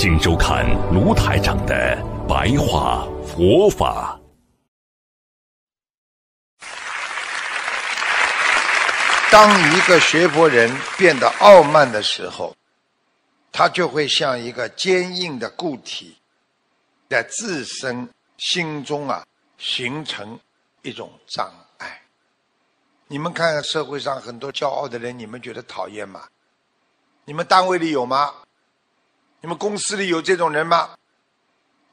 请收看卢台长的白话佛法。当一个学佛人变得傲慢的时候，他就会像一个坚硬的固体，在自身心中啊形成一种障碍。你们看看社会上很多骄傲的人，你们觉得讨厌吗？你们单位里有吗？你们公司里有这种人吗？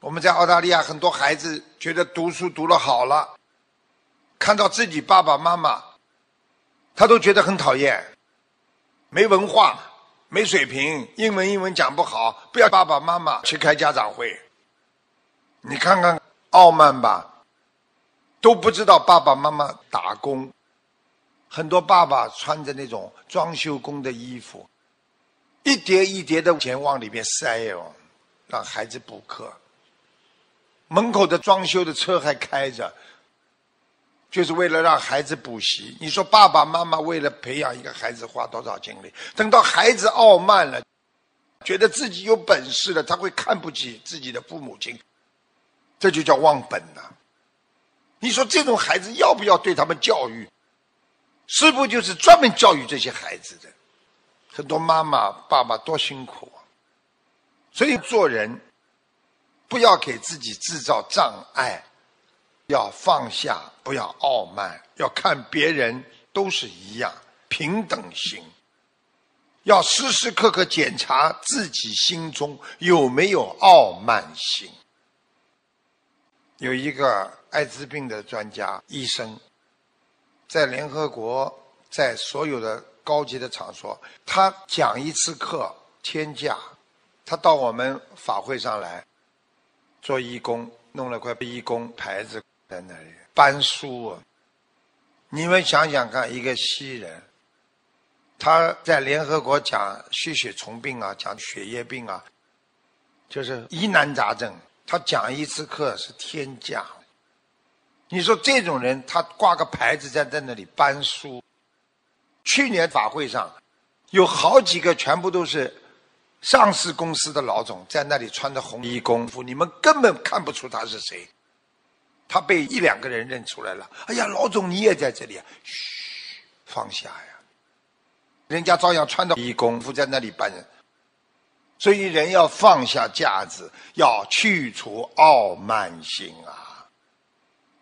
我们在澳大利亚，很多孩子觉得读书读了好了，看到自己爸爸妈妈，他都觉得很讨厌，没文化、没水平，英文英文讲不好，不要爸爸妈妈去开家长会。你看看傲慢吧，都不知道爸爸妈妈打工，很多爸爸穿着那种装修工的衣服。一叠一叠的钱往里面塞哦，让孩子补课。门口的装修的车还开着，就是为了让孩子补习。你说爸爸妈妈为了培养一个孩子花多少精力？等到孩子傲慢了，觉得自己有本事了，他会看不起自己的父母亲，这就叫忘本呐。你说这种孩子要不要对他们教育？师傅就是专门教育这些孩子的。很多妈妈、爸爸多辛苦！所以做人不要给自己制造障碍，要放下，不要傲慢，要看别人都是一样，平等心。要时时刻刻检查自己心中有没有傲慢心。有一个艾滋病的专家医生，在联合国，在所有的。高级的场所，他讲一次课天价，他到我们法会上来做义工，弄了块义工牌子在那里搬书。啊。你们想想看，一个西人，他在联合国讲血血虫病啊，讲血液病啊，就是疑难杂症，他讲一次课是天价。你说这种人，他挂个牌子在在那里搬书。去年法会上，有好几个全部都是上市公司的老总，在那里穿着红衣工服，你们根本看不出他是谁。他被一两个人认出来了。哎呀，老总你也在这里啊？嘘，放下呀！人家照样穿着衣工夫在那里办人。所以人要放下架子，要去除傲慢心啊！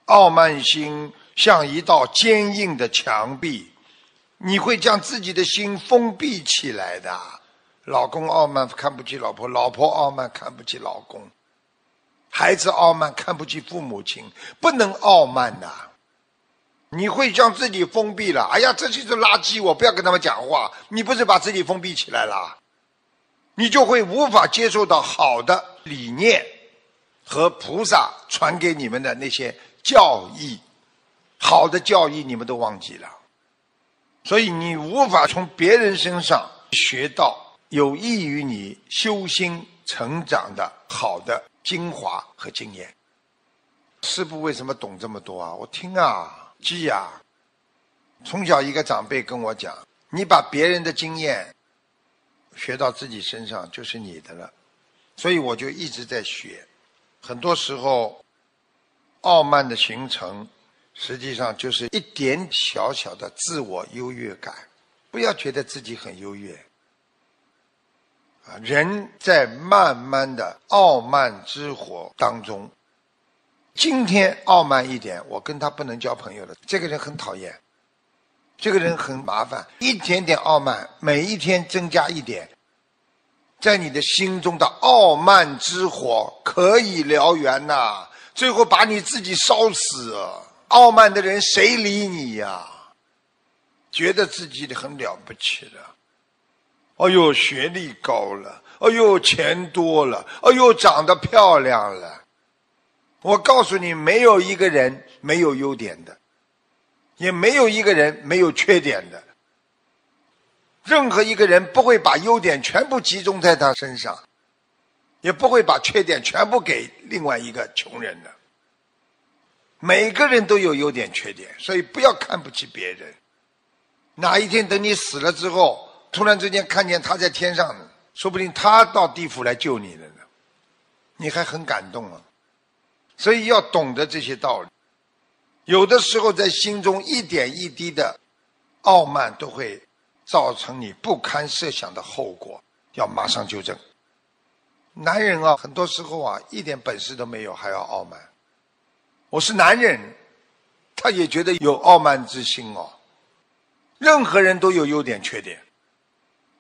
傲慢心像一道坚硬的墙壁。你会将自己的心封闭起来的。老公傲慢看不起老婆，老婆傲慢看不起老公，孩子傲慢看不起父母亲，不能傲慢呐。你会将自己封闭了。哎呀，这就是垃圾，我不要跟他们讲话。你不是把自己封闭起来了？你就会无法接受到好的理念和菩萨传给你们的那些教义，好的教义你们都忘记了。所以你无法从别人身上学到有益于你修心成长的好的精华和经验。师傅为什么懂这么多啊？我听啊，记啊。从小一个长辈跟我讲：“你把别人的经验学到自己身上，就是你的了。”所以我就一直在学。很多时候，傲慢的形成。实际上就是一点小小的自我优越感，不要觉得自己很优越。啊，人在慢慢的傲慢之火当中，今天傲慢一点，我跟他不能交朋友了。这个人很讨厌，这个人很麻烦，一点点傲慢，每一天增加一点，在你的心中的傲慢之火可以燎原呐，最后把你自己烧死。傲慢的人谁理你呀？觉得自己很了不起了，哦呦，学历高了，哎呦，钱多了，哎呦，长得漂亮了。我告诉你，没有一个人没有优点的，也没有一个人没有缺点的。任何一个人不会把优点全部集中在他身上，也不会把缺点全部给另外一个穷人的。每个人都有优点缺点，所以不要看不起别人。哪一天等你死了之后，突然之间看见他在天上呢，说不定他到地府来救你了呢，你还很感动啊。所以要懂得这些道理。有的时候在心中一点一滴的傲慢，都会造成你不堪设想的后果，要马上纠正。男人啊，很多时候啊，一点本事都没有，还要傲慢。我是男人，他也觉得有傲慢之心哦。任何人都有优点缺点，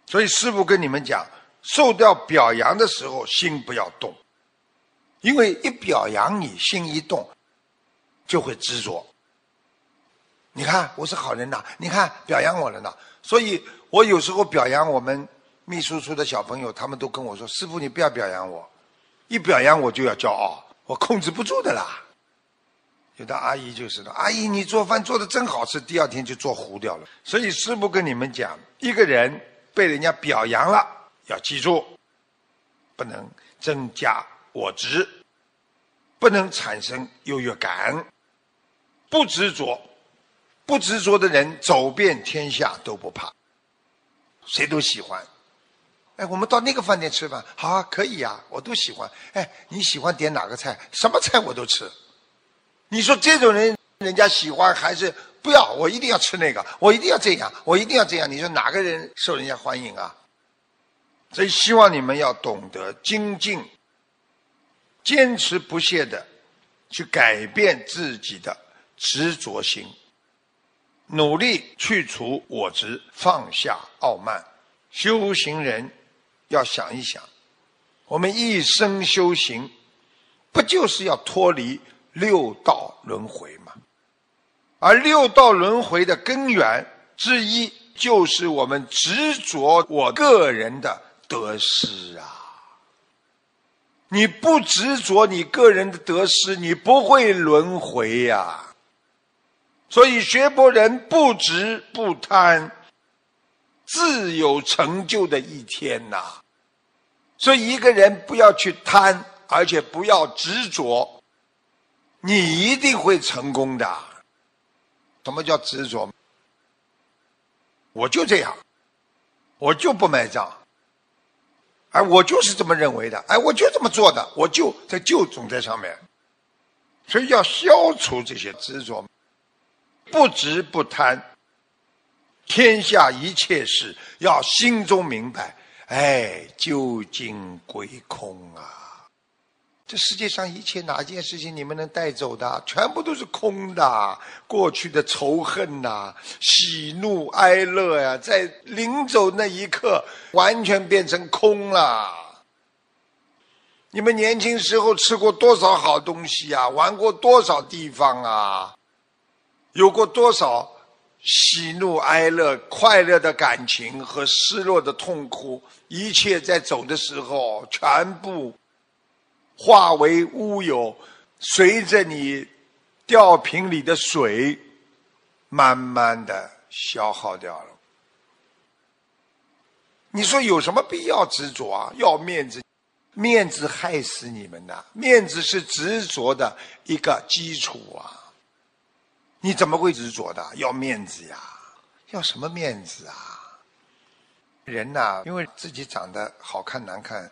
所以师父跟你们讲，受到表扬的时候心不要动，因为一表扬你心一动，就会执着。你看我是好人呐，你看表扬我了呢，所以我有时候表扬我们秘书处的小朋友，他们都跟我说：“师傅你不要表扬我，一表扬我就要骄傲，我控制不住的啦。”有的阿姨就是的，阿姨你做饭做的真好吃，第二天就做糊掉了。所以师傅跟你们讲，一个人被人家表扬了，要记住，不能增加我执，不能产生优越感，不执着，不执着的人走遍天下都不怕，谁都喜欢。哎，我们到那个饭店吃饭，好啊，可以呀，我都喜欢。哎，你喜欢点哪个菜？什么菜我都吃。你说这种人，人家喜欢还是不要？我一定要吃那个，我一定要这样，我一定要这样。你说哪个人受人家欢迎啊？所以希望你们要懂得精进，坚持不懈的去改变自己的执着心，努力去除我执，放下傲慢。修行人要想一想，我们一生修行，不就是要脱离？六道轮回嘛，而六道轮回的根源之一，就是我们执着我个人的得失啊！你不执着你个人的得失，你不会轮回呀。所以学佛人不执不贪，自有成就的一天呐。所以一个人不要去贪，而且不要执着。你一定会成功的。什么叫执着？我就这样，我就不买账。哎，我就是这么认为的。哎，我就这么做的，我就在就总在上面。所以要消除这些执着，不执不贪。天下一切事，要心中明白，哎，究竟归空啊。这世界上一切哪件事情你们能带走的？全部都是空的。过去的仇恨呐，喜怒哀乐呀，在临走那一刻，完全变成空了。你们年轻时候吃过多少好东西啊？玩过多少地方啊？有过多少喜怒哀乐、快乐的感情和失落的痛苦？一切在走的时候，全部。化为乌有，随着你吊瓶里的水，慢慢的消耗掉了。你说有什么必要执着啊？要面子，面子害死你们呐！面子是执着的一个基础啊！你怎么会执着的？要面子呀？要什么面子啊？人呐，因为自己长得好看难看。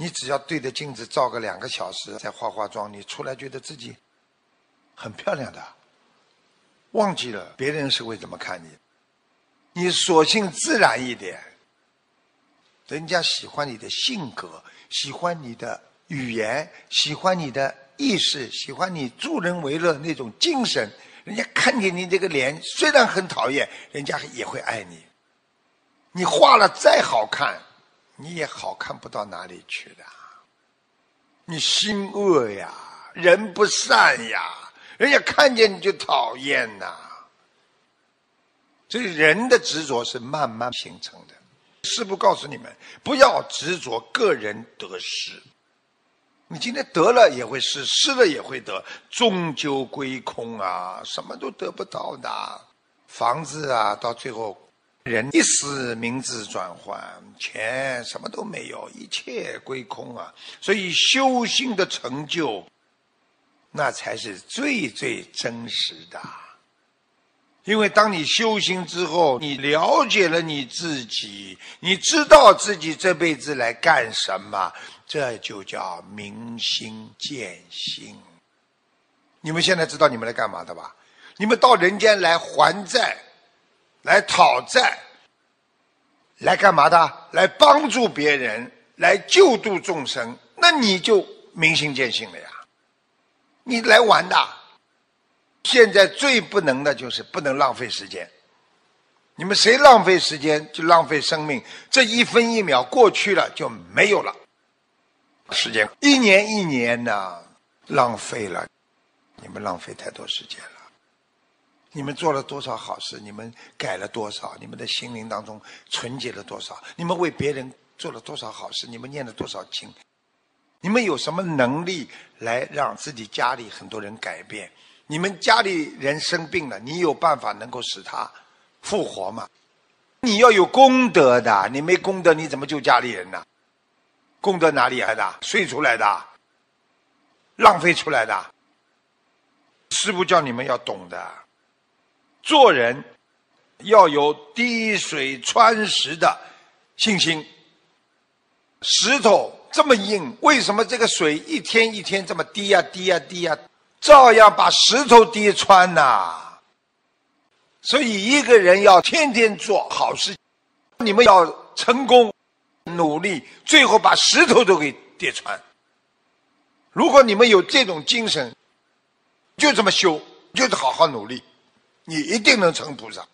你只要对着镜子照个两个小时，再化化妆，你出来觉得自己很漂亮的，忘记了别人是会怎么看你。你索性自然一点，人家喜欢你的性格，喜欢你的语言，喜欢你的意识，喜欢你助人为乐那种精神。人家看见你这个脸，虽然很讨厌，人家也会爱你。你画了再好看。你也好看不到哪里去的，你心恶呀，人不善呀，人家看见你就讨厌呐。所以人的执着是慢慢形成的，师父告诉你们，不要执着个人得失。你今天得了也会失，失了也会得，终究归空啊！什么都得不到的，房子啊，到最后人一死，名字转换，钱什么都没有，一切归空啊！所以修心的成就，那才是最最真实的。因为当你修行之后，你了解了你自己，你知道自己这辈子来干什么，这就叫明心见性。你们现在知道你们来干嘛的吧？你们到人间来还债，来讨债，来干嘛的？来帮助别人，来救度众生，那你就明心见性了呀！你来玩的。现在最不能的就是不能浪费时间。你们谁浪费时间就浪费生命，这一分一秒过去了就没有了。时间一年一年的浪费了，你们浪费太多时间了。你们做了多少好事？你们改了多少？你们的心灵当中纯洁了多少？你们为别人做了多少好事？你们念了多少经？你们有什么能力来让自己家里很多人改变？你们家里人生病了，你有办法能够使他复活吗？你要有功德的，你没功德，你怎么救家里人呢？功德哪里来的？睡出来的？浪费出来的？师傅叫你们要懂的，做人要有滴水穿石的信心。石头这么硬，为什么这个水一天一天这么滴呀滴呀滴呀？照样把石头滴穿呐！所以一个人要天天做好事，你们要成功努力，最后把石头都给跌穿。如果你们有这种精神，就这么修，就是好好努力，你一定能成菩萨。